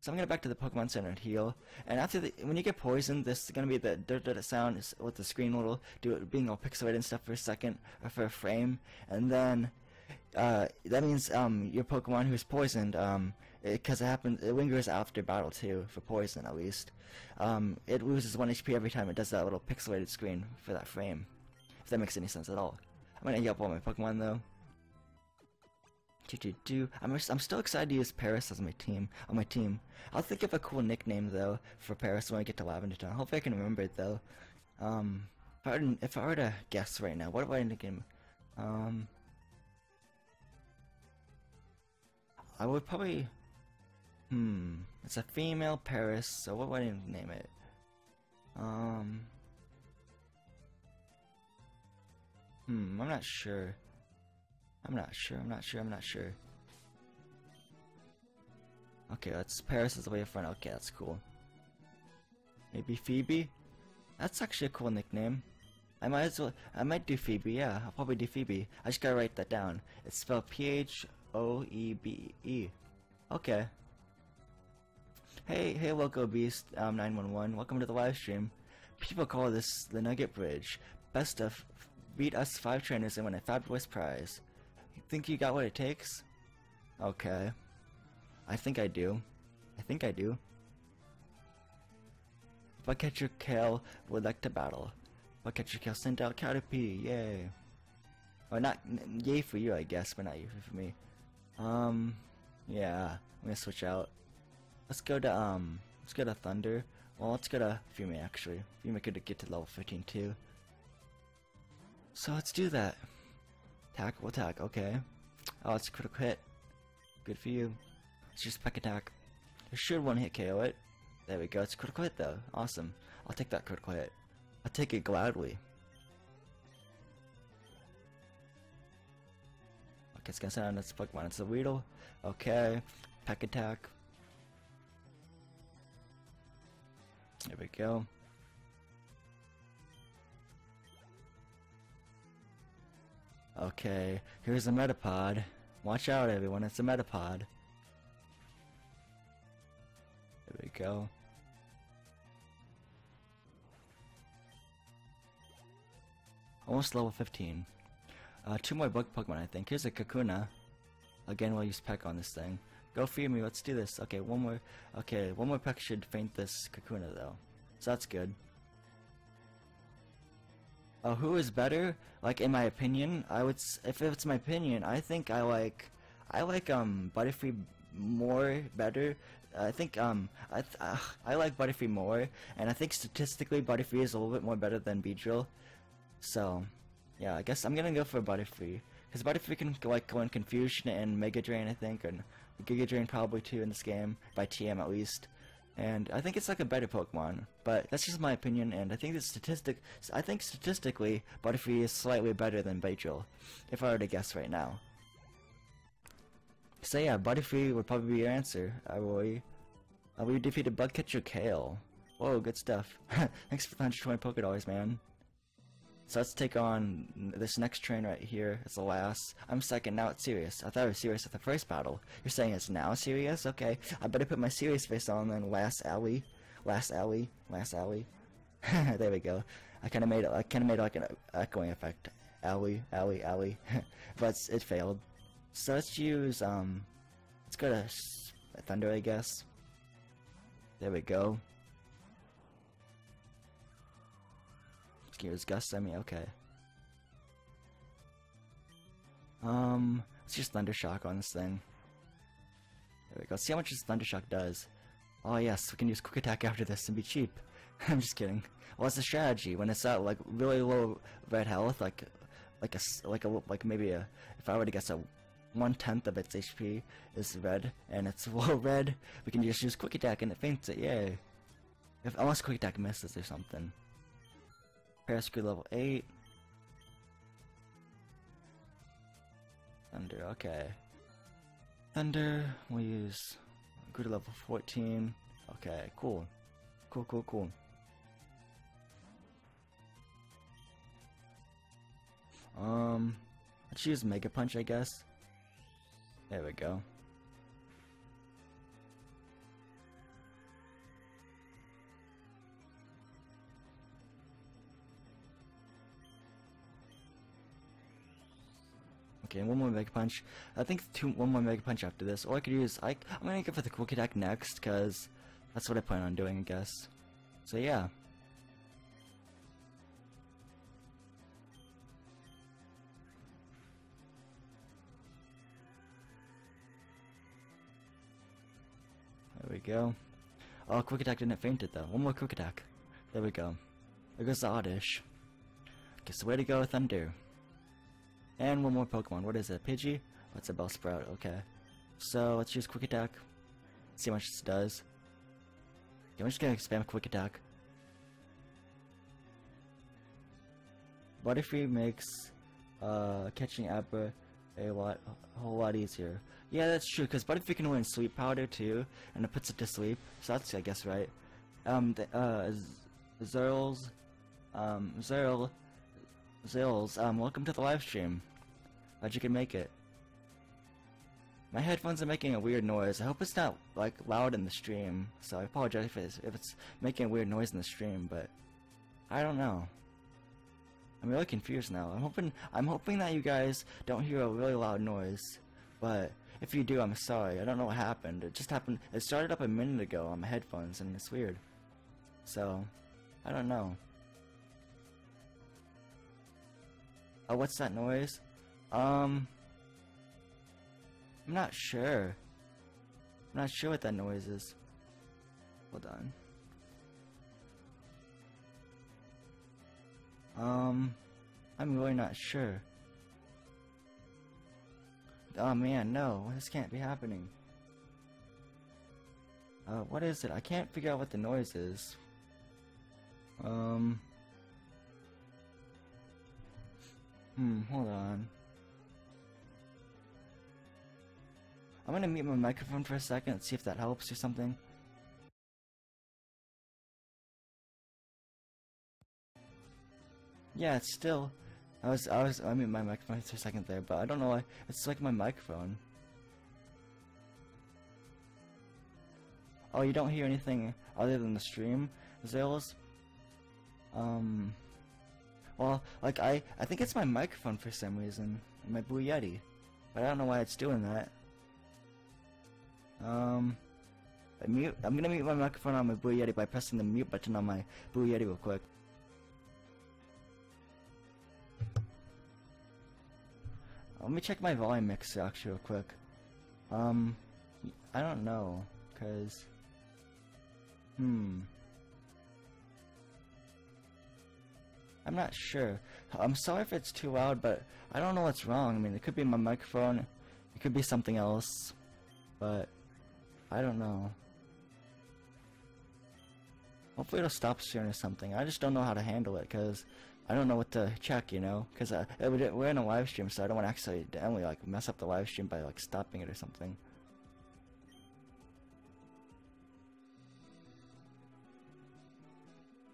So I'm gonna back to the Pokemon Center and heal. And after the, when you get poisoned, this is gonna be the dirt dirt sound with the screen little do it being all pixelated and stuff for a second or for a frame, and then uh, that means um your Pokemon who's poisoned um because it, it happens it lingers after battle too for poison at least. Um, it loses one HP every time it does that little pixelated screen for that frame. If that makes any sense at all. I'm gonna heal up all my Pokemon though. Do, do, do. I'm, I'm still excited to use Paras as my team on my team. I'll think of a cool nickname though for Paras when I get to Lavender Town. Hopefully I can remember it though. Um, if I were to, if I were to guess right now, what do I nickname? Um, I would probably. Hmm, it's a female Paras, so what would I name it? Um. Hmm, I'm not sure. I'm not sure, I'm not sure, I'm not sure. Okay, let's Paras is the way front. Okay, that's cool. Maybe Phoebe? That's actually a cool nickname. I might as well I might do Phoebe, yeah, I'll probably do Phoebe. I just gotta write that down. It's spelled P H O E B E. Okay. Hey, hey Loco Beast, um 911, welcome to the live stream. People call this the Nugget Bridge. Best of beat us five trainers and win a fabulous prize. Think you got what it takes? Okay. I think I do. I think I do. Bugcatcher Cale would like to battle. Bugcatcher Cale sent out Caterpie, yay. Or not, yay for you I guess, but not yay for me. Um, yeah, I'm gonna switch out. Let's go to, um, let's go to Thunder. Well, let's go to Fume actually. Fume could get to level 15 too. So let's do that. Attack, attack, okay. Oh, it's a critical hit. Good for you. It's just peck attack. It should one hit KO it. There we go, it's a critical hit though. Awesome. I'll take that critical hit. I'll take it gladly. Okay, it's gonna send out its Pokemon. It's a Weedle. Okay. Peck attack. There we go. Okay, here's a Metapod. Watch out everyone, it's a Metapod. There we go. Almost level 15. Uh, two more bug Pokemon I think. Here's a Kakuna. Again, we'll use Peck on this thing. Go feed me, let's do this. Okay, one more. Okay, one more Peck should faint this Kakuna though. So that's good. Uh, who is better? Like in my opinion, I would. if it's my opinion, I think I like. I like um Butterfree more better. I think um I uh, I like Butterfree more, and I think statistically Butterfree is a little bit more better than Beedrill. So, yeah, I guess I'm gonna go for Butterfree because Butterfree can like go in Confusion and Mega Drain, I think, and Giga Drain probably too in this game by TM at least and I think it's like a better Pokemon. But that's just my opinion, and I think the statistic, I think statistically, Butterfree is slightly better than Beedrill, if I were to guess right now. So yeah, Butterfree would probably be your answer. I will. Uh, we defeated Bugcatcher Cale. Whoa, good stuff. Thanks for the 120 Pokedollars, man. So let's take on this next train right here. It's the last. I'm second, now it's serious. I thought it was serious at the first battle. You're saying it's now serious? Okay. I better put my serious face on then last alley. Last alley. Last alley. there we go. I kinda made it I kinda made like an echoing effect. Alley, alley, alley. but it failed. So let's use um let's go to Thunder I guess. There we go. Gears Gust, I mean, okay. Um, let's just Thunder Shock on this thing. There we go. See how much this Thunder Shock does. Oh yes, we can use Quick Attack after this and be cheap. I'm just kidding. Well, it's a strategy when it's at like really low red health, like like a like a like maybe a if I were to guess a one tenth of its HP is red and it's low red, we can just use Quick Attack and it faints it. Yay! If unless Quick Attack misses or something. Parascrew level 8. Thunder, okay. Thunder, we'll use go to level 14. Okay, cool. Cool, cool, cool. Um, let's use Mega Punch, I guess. There we go. Okay, one more Mega Punch. I think two, one more Mega Punch after this. Or I could use, I, I'm gonna go for the Quick Attack next, because that's what I plan on doing, I guess. So yeah. There we go. Oh, quick attack didn't faint it though. One more quick attack. There we go. There goes the Oddish. Guess the way to go, Thunder. And one more Pokemon. What is it? Pidgey? It's a Bellsprout. Okay. So let's use quick attack. See how much this does. Okay, I'm just gonna spam quick attack. Butterfree makes uh, catching Abra a lot, a whole lot easier. Yeah, that's true, because Butterfree can win Sleep Powder too, and it puts it to sleep, so that's, I guess, right. Um, the, uh, Zerls, um, Zerl, Zills, um, welcome to the live stream. Glad you can make it. My headphones are making a weird noise. I hope it's not, like, loud in the stream, so I apologize if it's, if it's making a weird noise in the stream, but I don't know. I'm really confused now. I'm hoping I'm hoping that you guys don't hear a really loud noise, but if you do, I'm sorry. I don't know what happened. It just happened. It started up a minute ago on my headphones, and it's weird. So, I don't know. Oh, what's that noise? Um, I'm not sure. I'm not sure what that noise is. Hold on. Um, I'm really not sure. Oh man, no, this can't be happening. Uh, what is it? I can't figure out what the noise is. Um. Hmm, hold on. I'm gonna mute my microphone for a second, see if that helps or something. Yeah, it's still. I was, I was, I mean, my microphone for a second there, but I don't know why. It's like my microphone. Oh, you don't hear anything other than the stream, Zales? Um. Well, like I, I think it's my microphone for some reason, my Blue Yeti, but I don't know why it's doing that. Um. I mute. I'm gonna mute my microphone on my Blue Yeti by pressing the mute button on my Blue Yeti real quick. Let me check my volume mixer actually real quick. Um, I don't know, cause, hmm. I'm not sure. I'm sorry if it's too loud, but I don't know what's wrong. I mean, it could be my microphone, it could be something else, but I don't know. Hopefully it'll stop soon or something. I just don't know how to handle it, because I don't know what to check, you know, because uh, we're in a live stream, so I don't want to accidentally like mess up the live stream by like stopping it or something.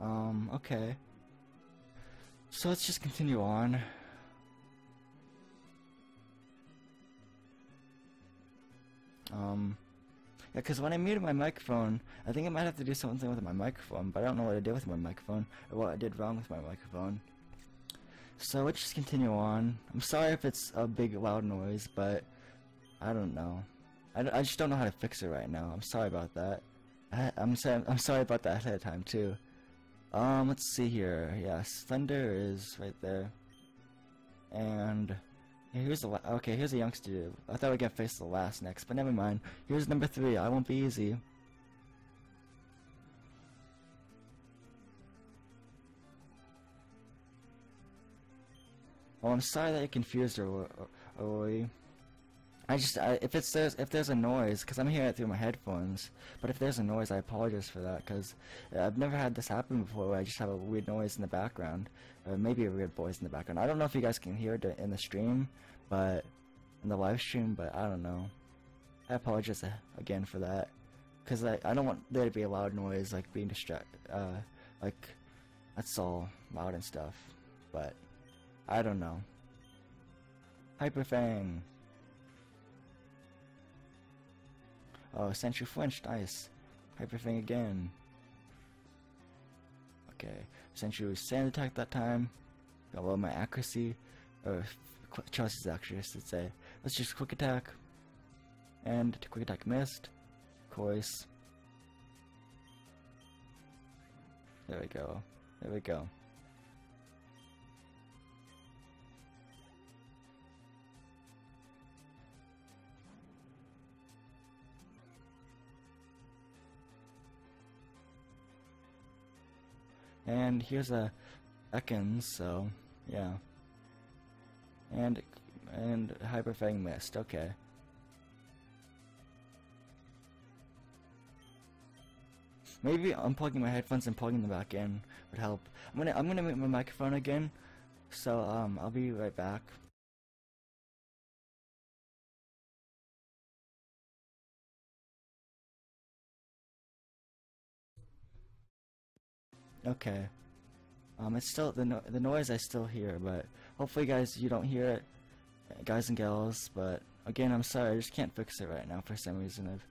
Um, okay. So let's just continue on. Um, yeah, because when I muted my microphone, I think I might have to do something with my microphone, but I don't know what I did with my microphone, or what I did wrong with my microphone. So let's just continue on. I'm sorry if it's a big loud noise, but I don't know. I, I just don't know how to fix it right now. I'm sorry about that. I, I'm sorry. I'm sorry about that ahead of time too. Um, let's see here. Yes, Thunder is right there. And Here's the okay. Here's a youngster. I thought we'd get face the last next, but never mind. Here's number three. I won't be easy. Well, I'm sorry that you're confused, or or I just I, if it's there's if there's a noise, because I'm hearing it through my headphones. But if there's a noise, I apologize for that, because I've never had this happen before. Where I just have a weird noise in the background, or maybe a weird voice in the background. I don't know if you guys can hear it in the stream, but in the live stream. But I don't know. I apologize again for that, because I I don't want there to be a loud noise like being distracted. Uh, like that's all loud and stuff. But I don't know. Hyperfang. Uh, oh, Sentry flinched, nice. Hyperfang again. Okay, Sentry was sand attack that time. Got low my accuracy. Or Chelsea's actually, I should say. Let's just quick attack. And quick attack missed. Of course. There we go. There we go. And here's a Ekans, so yeah. And and Hyperfang missed, Okay. Maybe unplugging my headphones and plugging them back in would help. I'm gonna I'm gonna mute my microphone again, so um I'll be right back. Okay. Um, it's still the no the noise I still hear, but hopefully, guys, you don't hear it, guys and gals. But again, I'm sorry, I just can't fix it right now for some reason. I've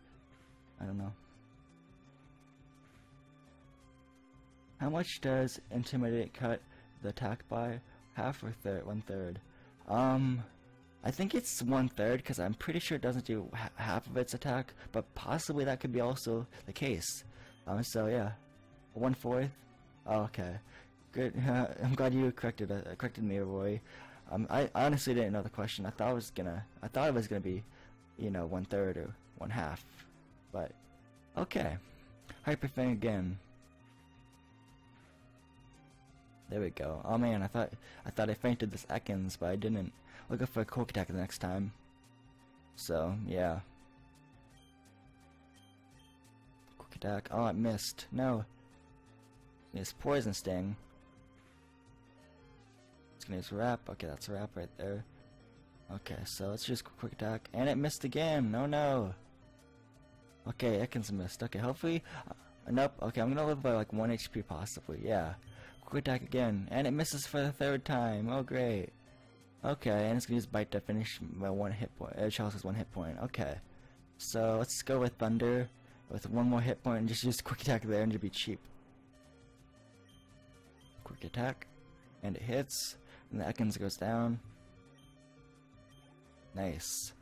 I don't know. How much does intimidate cut the attack by? Half or third? One third. Um, I think it's one third because I'm pretty sure it doesn't do ha half of its attack, but possibly that could be also the case. Um, so yeah, one fourth. Oh, okay, good. I'm glad you corrected uh, corrected me, Roy. Um, I honestly didn't know the question. I thought it was gonna. I thought it was gonna be, you know, one third or one half, but okay. Hyperfang again. There we go. Oh man, I thought I thought I fainted this Ekans, but I didn't. Looking for a quick attack the next time. So yeah. Quick attack. Oh, I missed. No. It's poison sting. It's gonna use wrap. Okay, that's a wrap right there. Okay, so let's just quick attack, and it missed again. No, no. Okay, Ekans missed. Okay, hopefully, uh, nope. Okay, I'm gonna live by like one HP possibly. Yeah. Quick attack again, and it misses for the third time. Oh, great. Okay, and it's gonna use bite to finish my one hit point. Uh, Chelsea's one hit point. Okay, so let's go with Thunder with one more hit point and just use quick attack there and to be cheap. Quick attack, and it hits, and the Ekans goes down. Nice.